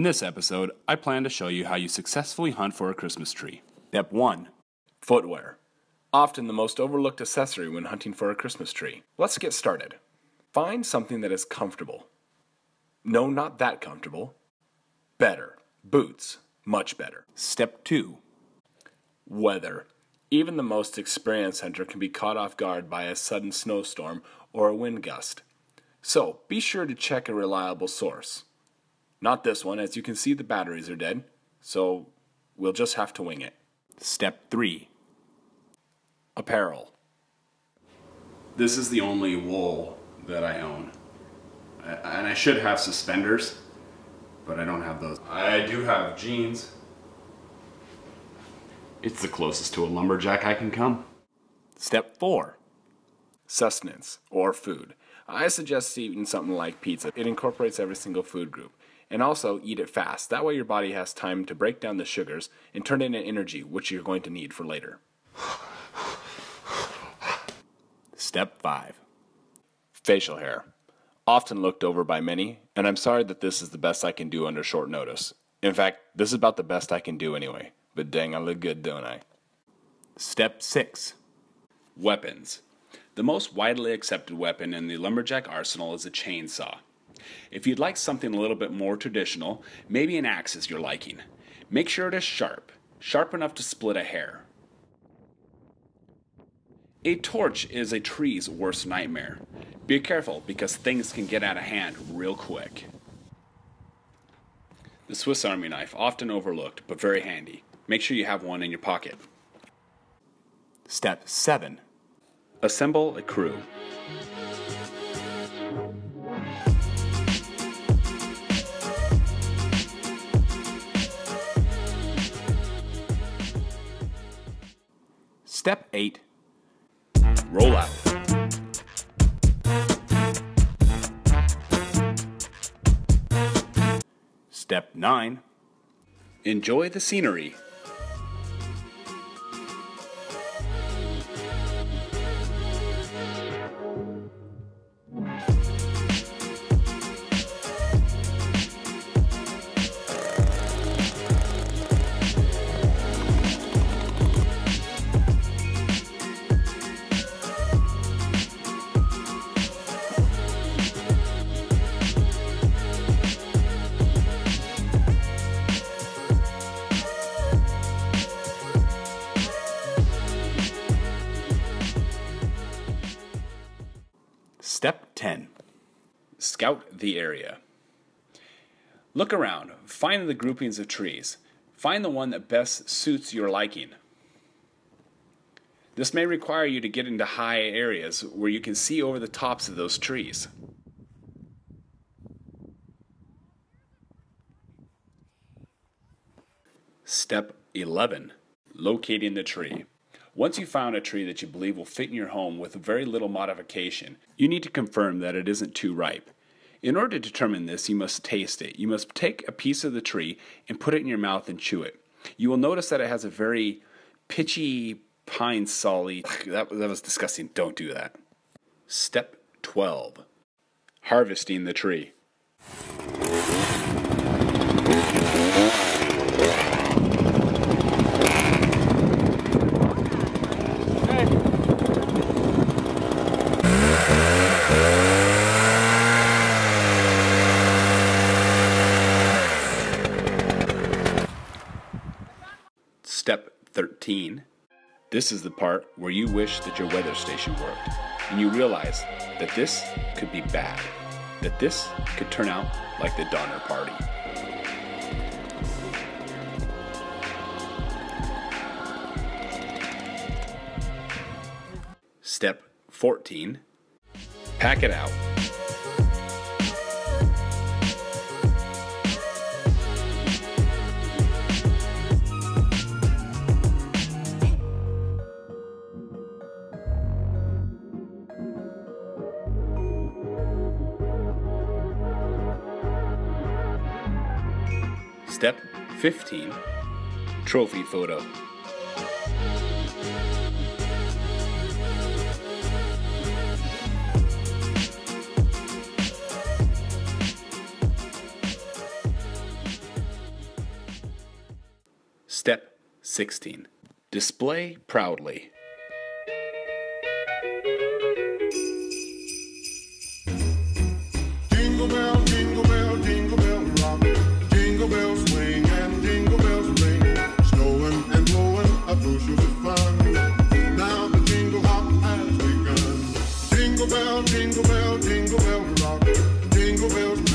In this episode, I plan to show you how you successfully hunt for a Christmas tree. Step 1 Footwear. Often the most overlooked accessory when hunting for a Christmas tree. Let's get started. Find something that is comfortable. No, not that comfortable. Better. Boots. Much better. Step 2 Weather. Even the most experienced hunter can be caught off guard by a sudden snowstorm or a wind gust. So be sure to check a reliable source. Not this one, as you can see the batteries are dead, so we'll just have to wing it. Step 3 Apparel. This is the only wool that I own. I, and I should have suspenders, but I don't have those. I do have jeans. It's the closest to a lumberjack I can come. Step 4 Sustenance, or food. I suggest eating something like pizza. It incorporates every single food group. And also eat it fast. That way your body has time to break down the sugars and turn it into energy, which you're going to need for later. Step 5 Facial hair. Often looked over by many, and I'm sorry that this is the best I can do under short notice. In fact, this is about the best I can do anyway. But dang, I look good, don't I? Step 6 Weapons. The most widely accepted weapon in the lumberjack arsenal is a chainsaw. If you'd like something a little bit more traditional, maybe an axe is your liking. Make sure it is sharp, sharp enough to split a hair. A torch is a tree's worst nightmare. Be careful because things can get out of hand real quick. The Swiss Army knife, often overlooked but very handy. Make sure you have one in your pocket. Step 7 Assemble a crew. Step 8 Roll out. Step 9 Enjoy the scenery. Step 10 Scout the area. Look around, find the groupings of trees. Find the one that best suits your liking. This may require you to get into high areas where you can see over the tops of those trees. Step 11 Locating the tree. Once you found a tree that you believe will fit in your home with very little modification, you need to confirm that it isn't too ripe. In order to determine this, you must taste it. You must take a piece of the tree and put it in your mouth and chew it. You will notice that it has a very pitchy, pine solly. That, that was disgusting. Don't do that. Step 12 Harvesting the tree. Step 13. This is the part where you wish that your weather station worked, and you realize that this could be bad, that this could turn out like the Donner Party. Step 14. Pack it out. Step 15 Trophy Photo. Step 16 Display proudly. jingle bell, jingle bell, jingle bell rock. Jingle bells